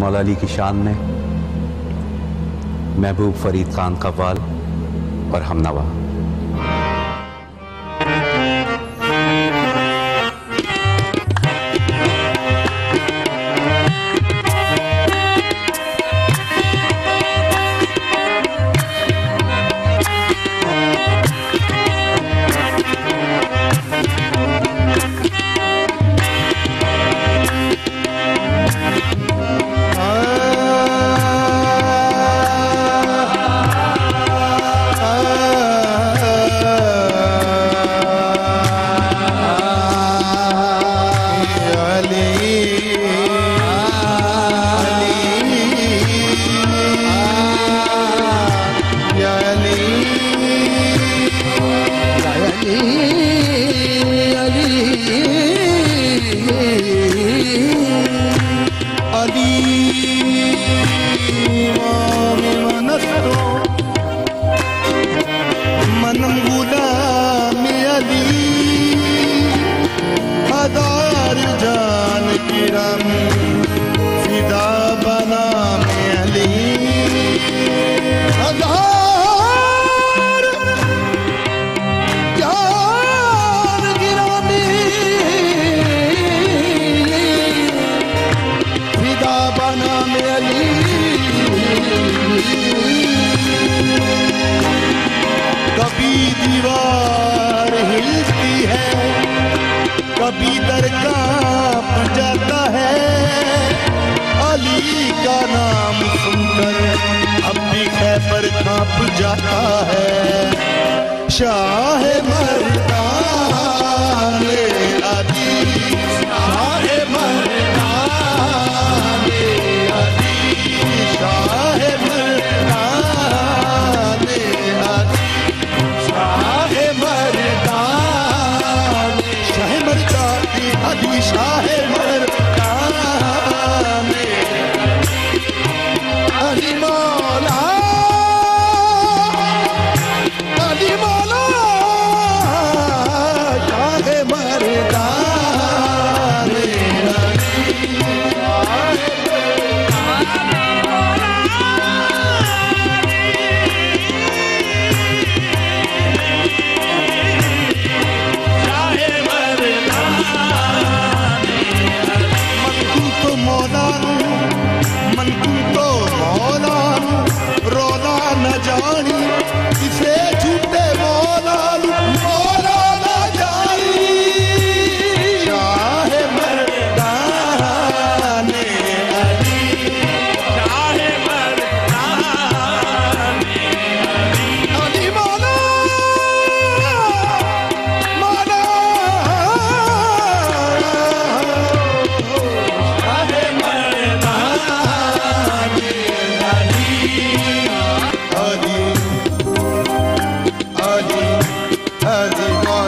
मौला की शान में महबूब फरीद खान कव्वाल और हमनवा Sim. काँप जाता है। अली का नाम सुनकर अब भी खैबर काँप जाता है। शाह मरता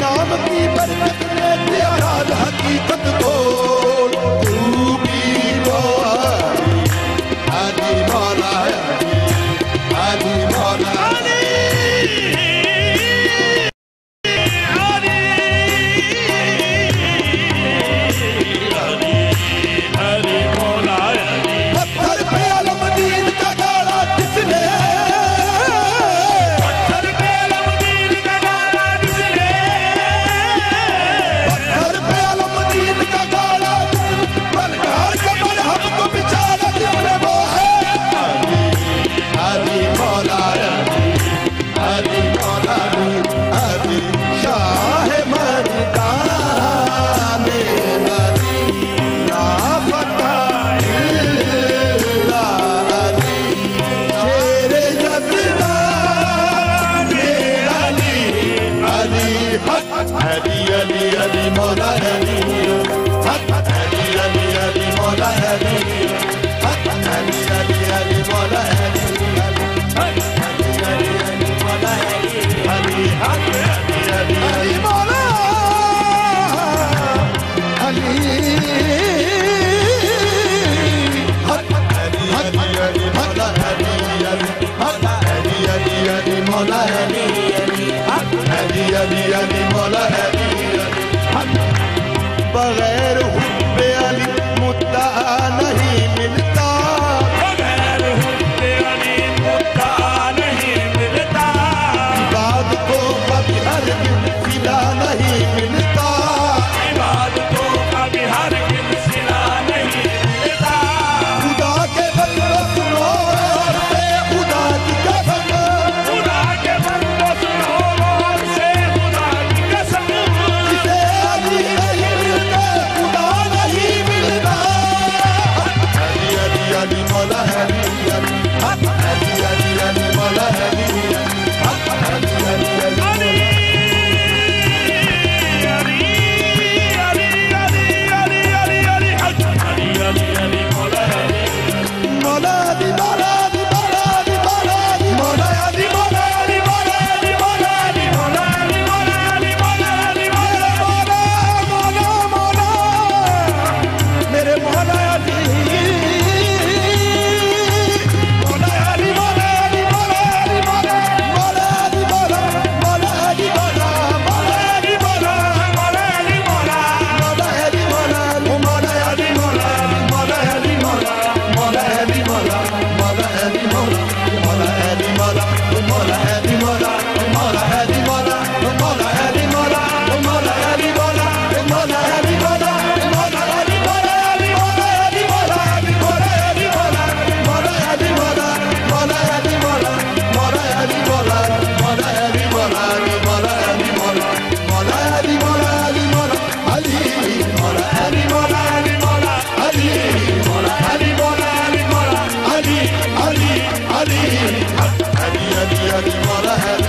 नाम की बरकत में प्यारा हकीकत हरी हरी हरी हरी हरी है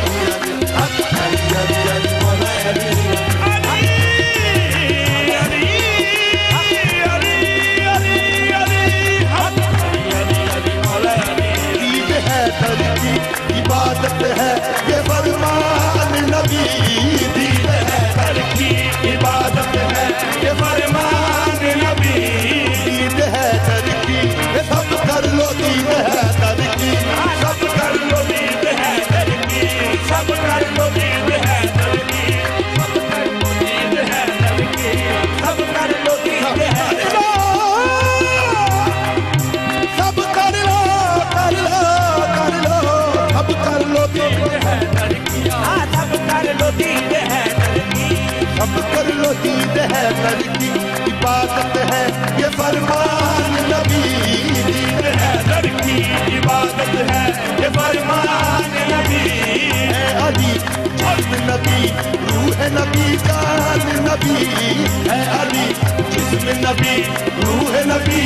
नबी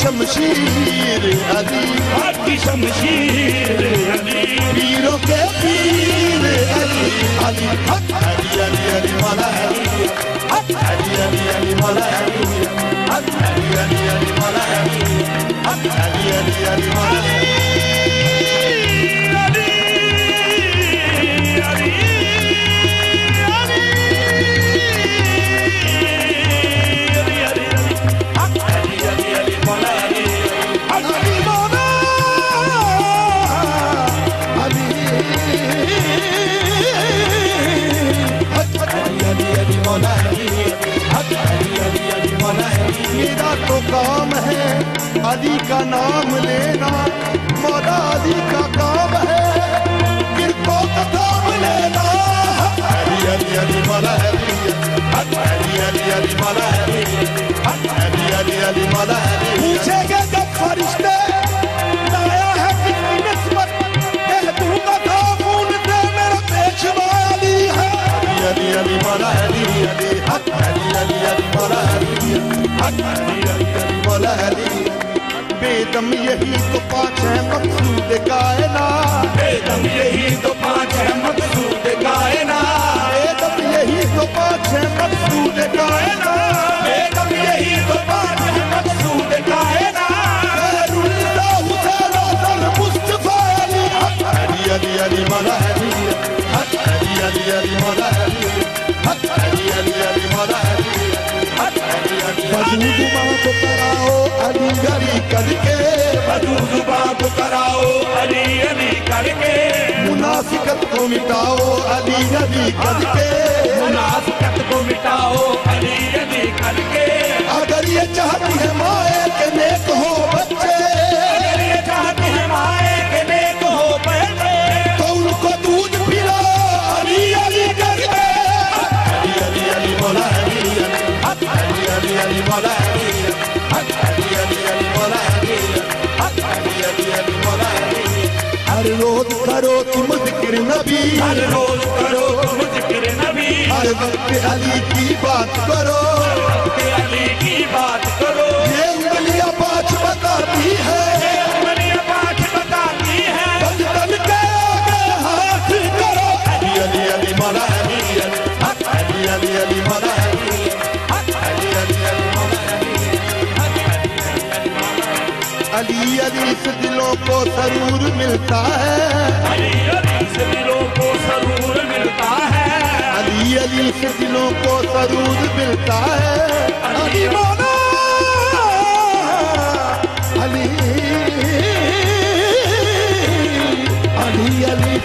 शमशीर अली हक शमशीर अली वीरों के पीर अली अली अली अली अली माला है अली अली अली माला है अली अली अली माला है अली अली अली माला है अली का काम है गिरको का काम लेना अली अली अली मौला अली अली अली अली मौला अली अली अली अली मौला अली पूछेंगे जब फरिश्ते लाया है किसकी निस्बत कह दूँगा था खून से मेरा पेशवा अली है अली अली मौला अली अली अली अली अली मौला अली अली अली अली मौला अली बेदम यही तो पाँच है मकसूद कायना बेदम यही तो पाँच है मकसूद कायना बेदम यही तो पाँच है मकसूद कायना बेदम यही तो पाँच है मकसूद हसन मुस्तफ़ा अली। अली अली अली मौला अली। अली अली अली मौला अली। अली मुनाफिकत को मिटाओ अली अली करके। मुनासिकत को मिटाओ अली अली करके। अगर ये चाहती है माए के नेक हो नबी हर रोज करो ज़िक्र नबी हर वक्त अली की बात करो अली की बात करो ये उंगलियाँ पाँच बताती है अली अली अली मौला अली अली अली अली मौला अली अली अली अली मौला अली अली अली से दिलों को सरूर मिलता है। अली अली अली अली से दिलों को सरूर मिलता है। अली अली अली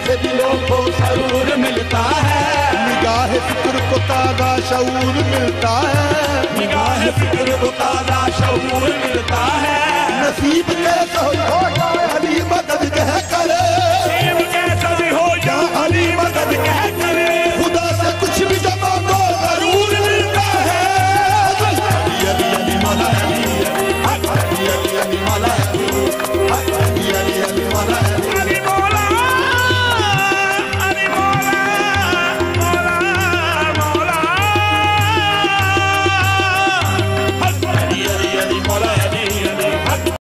को सरूर मिलता है। निगाह फ़िक्र को ताज़ा शऊर मिलता है। निगाह फ़िक्र को ताज़ा शऊर मिलता है। नसीब कैसा हो जाए अली मदद कह करे